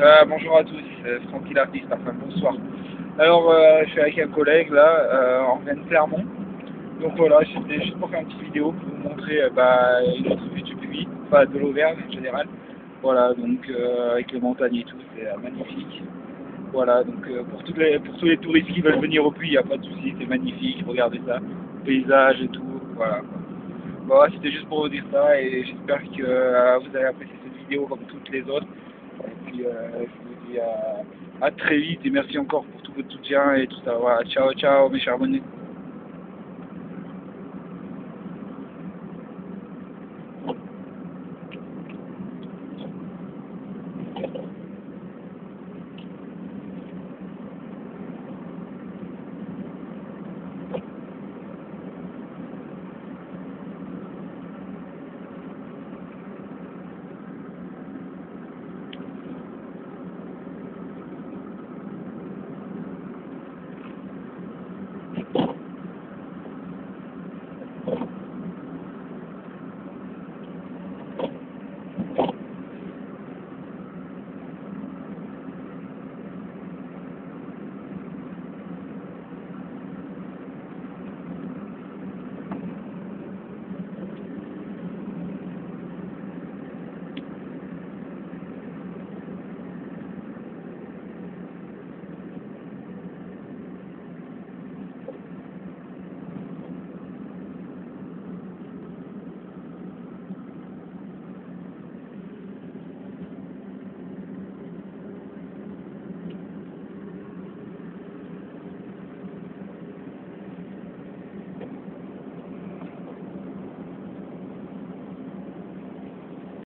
Euh, bonjour à tous, c'est Francky l'artiste, enfin bonsoir. Alors, euh, je suis avec un collègue là, euh, en de Clermont. Donc voilà, c'était juste pour faire une petite vidéo pour vous montrer euh, bah, une autre vue du puits, enfin de l'Auvergne en général. Voilà, donc euh, avec les montagnes et tout, c'est euh, magnifique. Voilà, donc euh, pour, toutes les, pour tous les touristes qui veulent venir au puits, il n'y a pas de souci, c'est magnifique, regardez ça, paysage et tout, voilà. C'était juste pour vous dire ça et j'espère que euh, vous avez apprécié cette vidéo comme toutes les autres. Et puis euh, je vous dis à, à très vite et merci encore pour tout votre soutien et tout ça. Voilà, ciao ciao mes chers abonnés.